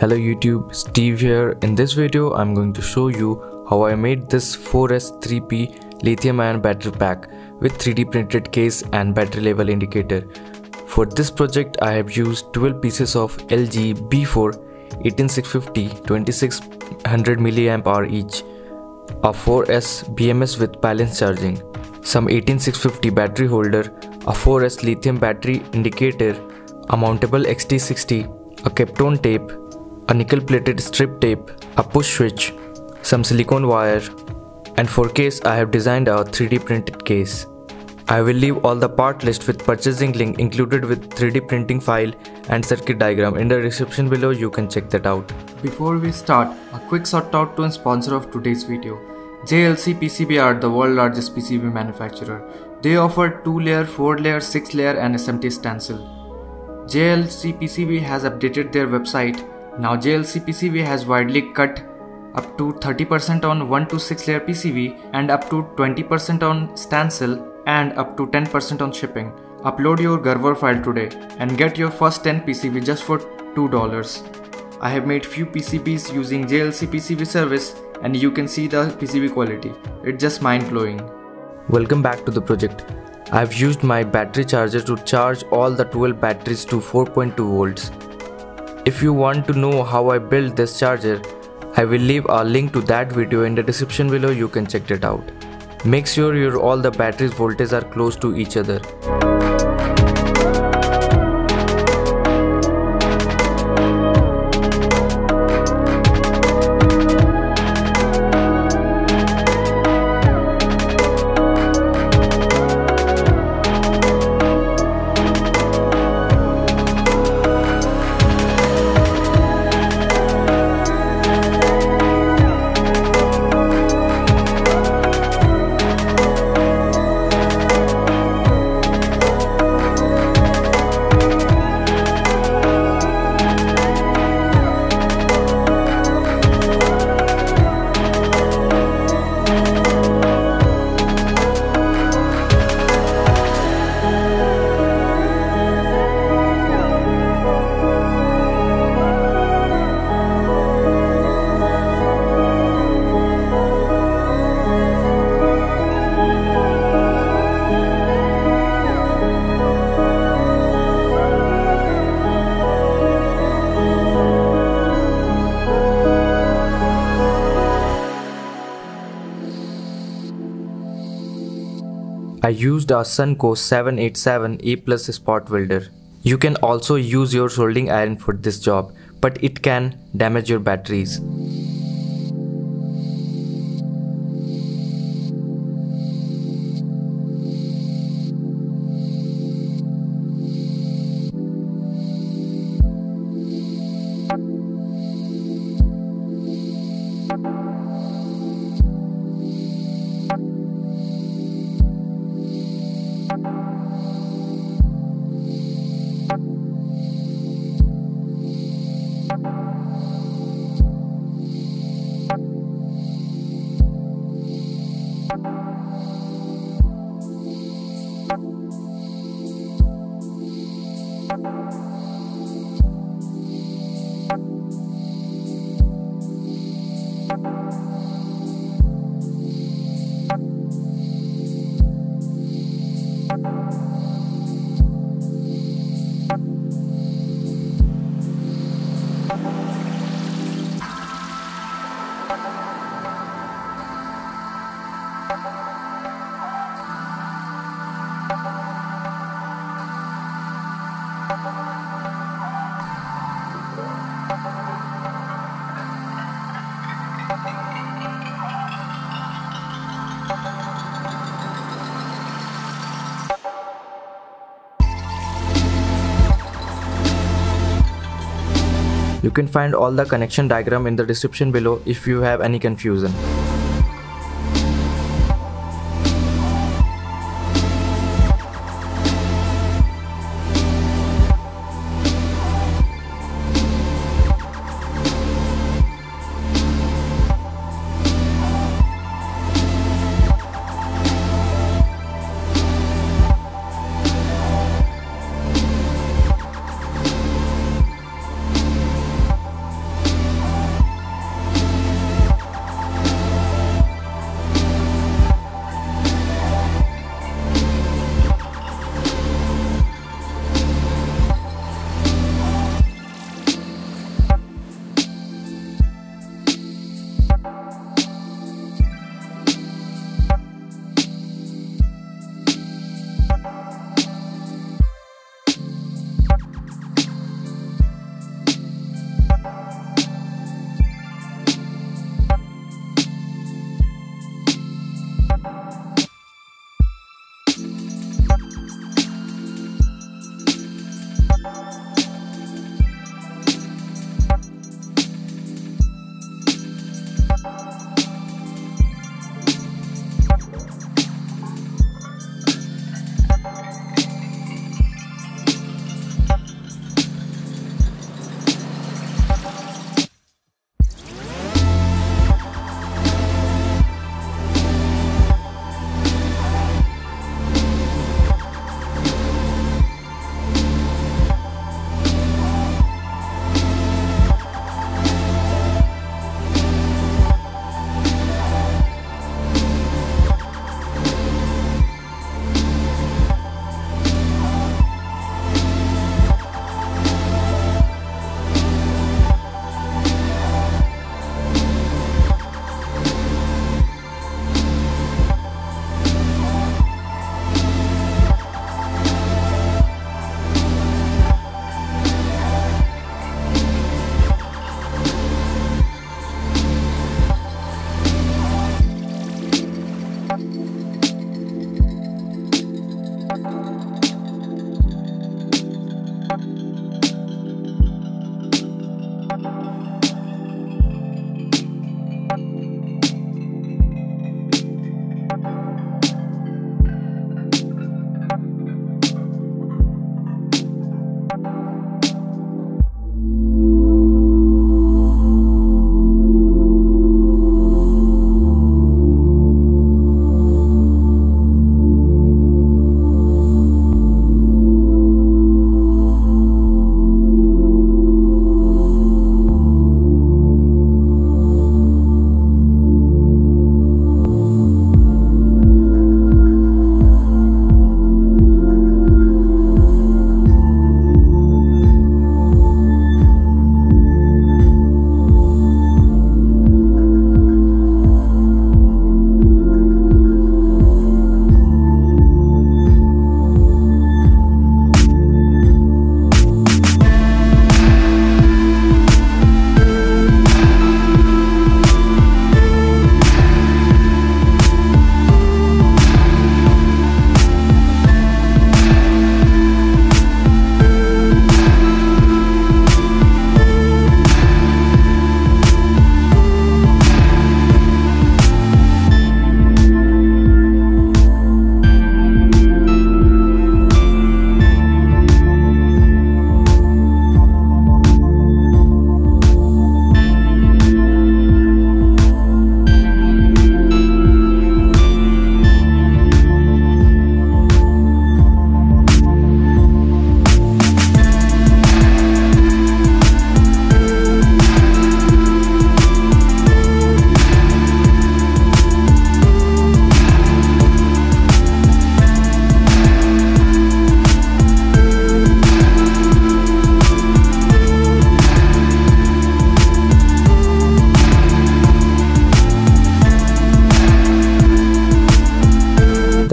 Hello YouTube, Steve here. In this video, I'm going to show you how I made this 4S3P lithium ion battery pack with 3D printed case and battery level indicator. For this project, I have used 12 pieces of LG B4 18650 2600 mAh each, a 4S BMS with balance charging, some 18650 battery holder, a 4S lithium battery indicator, a mountable XT60, a Kapton tape, a nickel plated strip tape, a push switch, some silicone wire, and for case I have designed a 3D printed case. I will leave all the part list with purchasing link included with 3D printing file and circuit diagram in the description below you can check that out. Before we start, a quick shout out to a sponsor of today's video. JLC PCB are the world largest PCB manufacturer. They offer 2 layer, 4 layer, 6 layer and SMT stencil. JLC PCB has updated their website. Now JLC PCB has widely cut up to 30% on 1 to 6 layer PCB and up to 20% on stencil and up to 10% on shipping. Upload your Gerber file today and get your first 10 PCB just for $2. I have made few PCBs using JLC PCB service and you can see the PCB quality. It's just mind blowing. Welcome back to the project. I've used my battery charger to charge all the 12 batteries to 4.2 volts. If you want to know how I built this charger, I will leave a link to that video in the description below you can check it out. Make sure your all the batteries voltage are close to each other. I used a SUNKKO 787 A plus spot welder. You can also use your soldering iron for this job, but it can damage your batteries. You can find all the connection diagram in the description below if you have any confusion.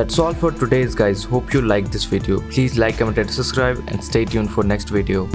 That's all for today's guys. Hope you like this video. Please like, comment and subscribe and stay tuned for next video.